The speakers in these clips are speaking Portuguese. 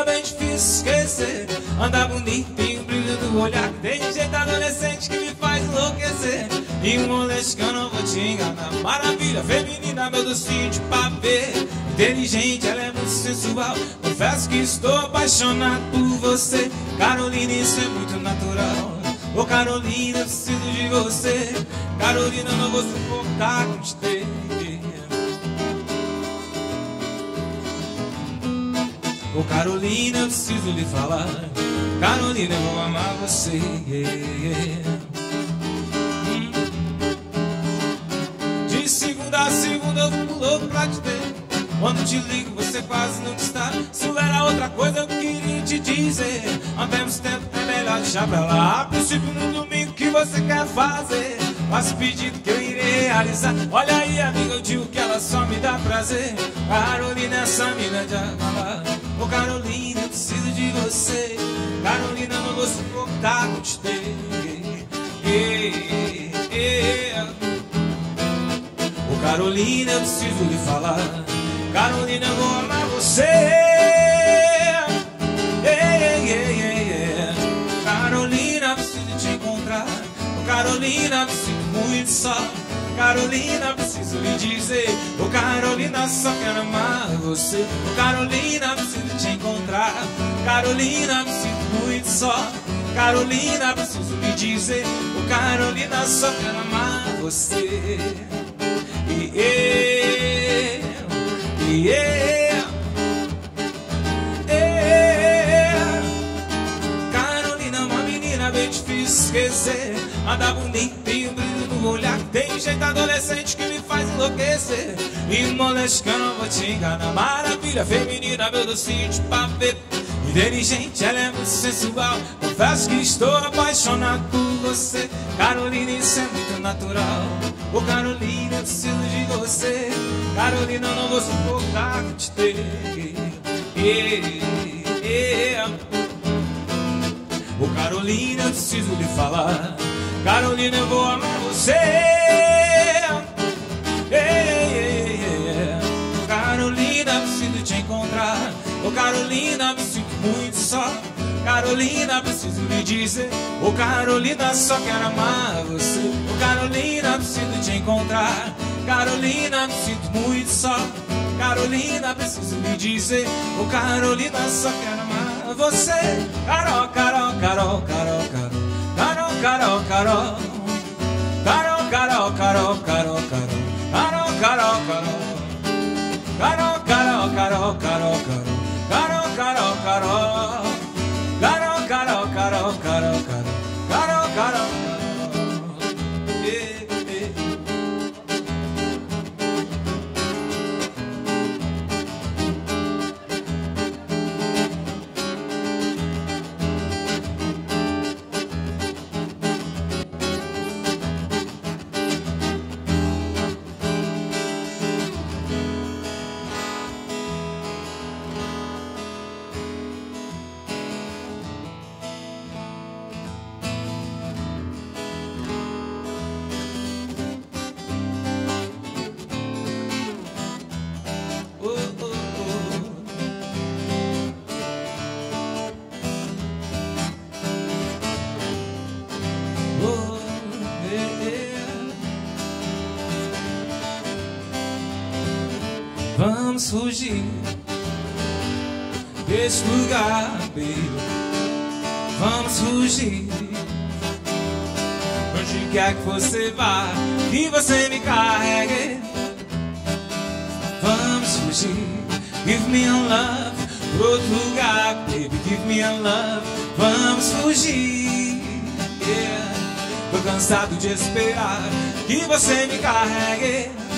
uma menina bem difícil esquecer. Anda bonita e o brilho do olhar. Tem um jeito adolescente que me faz enlouquecer. E um moleque que eu não vou te enganar. Maravilha, feminina, meu docinho de pavê. Inteligente, ela é muito sensual. Confesso que estou apaixonado por você. Carolina, isso é muito natural. Ô Carolina, eu preciso de você. Carolina, não vou suportar com te ter. Ô Carolina, eu preciso lhe falar. Carolina, eu vou amar você. yeah, yeah. Hum. De segunda a segunda eu fico louco pra te ter. Quando te ligo, você quase não está. Se era outra coisa, eu queria te dizer. Ao mesmo tempo, é melhor deixar pra lá. A princípio, no domingo, que você quer fazer? O pedido que eu irei realizar. Olha aí, amiga, eu digo que ela só me dá prazer. Carolina, essa mina de falar. Ô Carolina, eu preciso de você. Carolina, não vou suportar não te ter. Yeah, yeah. Ô Carolina, eu preciso lhe falar. Carolina, eu vou amar você. Carolina, preciso te encontrar. Ô Carolina, sinto muito só. Carolina, preciso lhe dizer. Ô Carolina, só quero amar você. Ô Carolina, preciso te encontrar. Carolina, me sinto muito só. Carolina, preciso lhe dizer. Ô Carolina, só quero amar você. Yeah, yeah, yeah. Esquecer. Anda bonita e um brilho no olhar. Tem jeito adolescente que me faz enlouquecer. E não vou te enganar. Maravilha feminina, meu docinho de pavê. Inteligente, ela é muito sensual. Confesso que estou apaixonado por você. Carolina, isso é muito natural. Ô Carolina, eu preciso de você. Carolina, eu não vou suportar te ter. Yeah, yeah. Ô Carolina, eu preciso lhe falar. Carolina, eu vou amar você. Yeah, yeah, yeah. Carolina, preciso te encontrar. Ô Carolina, me sinto muito só. Carolina, preciso lhe dizer. Ô Carolina, só quero amar você. Ô Carolina, preciso te encontrar. Carolina, me sinto muito só. Carolina, preciso lhe dizer. Ô Carolina, só quero amar você. Carol, Carol, Carol, Carol, Carol. Carol, Carol, Carol. Carol, Carol, Carol, Carol, Carol. Carol, Carol, Carol. Carol, Vamos fugir desse lugar, baby. Vamos fugir. Onde quer que você vá, que você me carregue. Vamos fugir. Give me a love. Pro outro lugar, baby. Give me a love. Vamos fugir. Yeah. Tô cansado de esperar que você me carregue.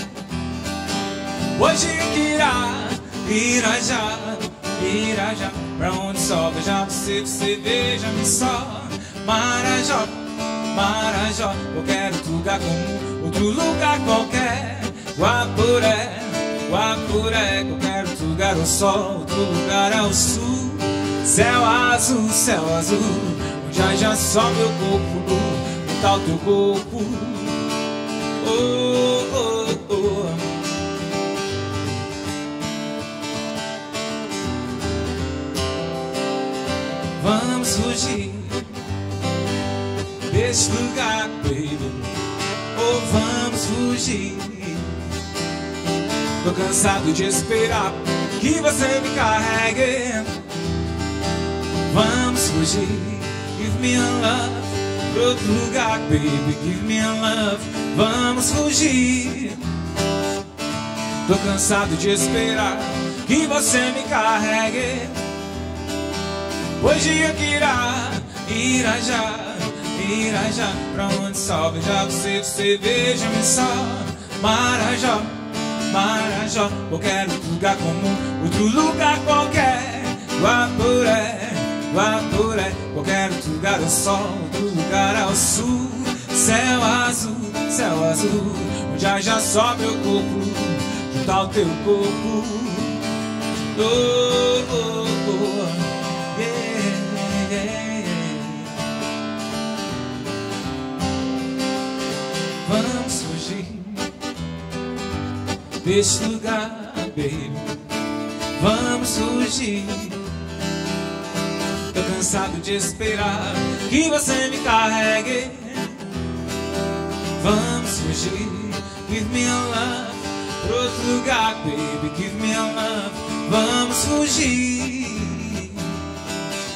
Hoje eu irá, irá já, irá já. Pra onde só veja você, você veja-me só. Marajó, Marajó. Eu quero lugar comum, outro lugar qualquer. Guapuré, Guapuré, qualquer outro lugar ao sol, outro lugar ao sul. Céu azul, céu azul, já já só meu corpo nu, tal teu corpo. Oh, oh. Fugir desse lugar, baby. Ou vamos fugir. Tô cansado de esperar que você me carregue. Vamos fugir. Give me a love. Outro lugar, baby. Give me a love. Vamos fugir. Tô cansado de esperar que você me carregue. Hoje eu que irá, irá já, irá já Pra onde só veja você, você veja-me só. Marajó, Marajó Qualquer outro lugar comum, outro lugar qualquer. Guapuré, Guapuré Qualquer outro lugar ao sol, outro lugar ao sul. Céu azul, céu azul Já já só meu corpo, junto ao teu corpo. Oh, oh. Vamos fugir desse lugar, baby. Vamos fugir. Tô cansado de esperar que você me carregue. Vamos fugir. Give me a love. Pro outro lugar, baby. Give me a love. Vamos fugir.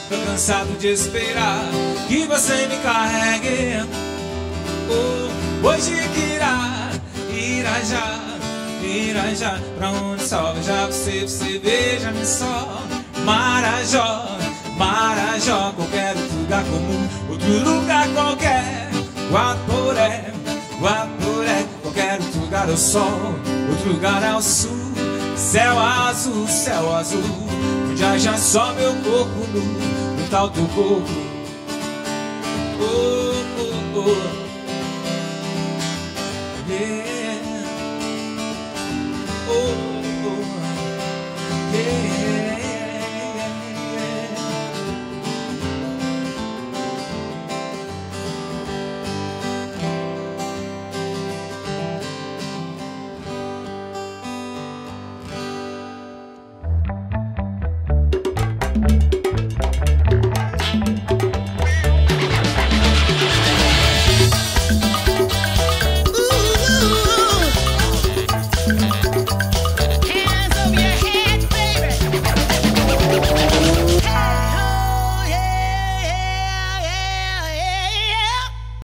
Tô cansado de esperar que você me carregue. Oh, hoje que irá, irá já, irá já. Pra onde só veja você, você veja-me só. Marajó, Marajó, qualquer lugar comum, outro lugar qualquer. Guaporé, Guaporé, qualquer outro lugar ao sol, outro lugar ao sul. Céu azul, céu azul, já já só meu corpo nu, no tal do corpo. Oh, oh, oh. Yeah. oh. oh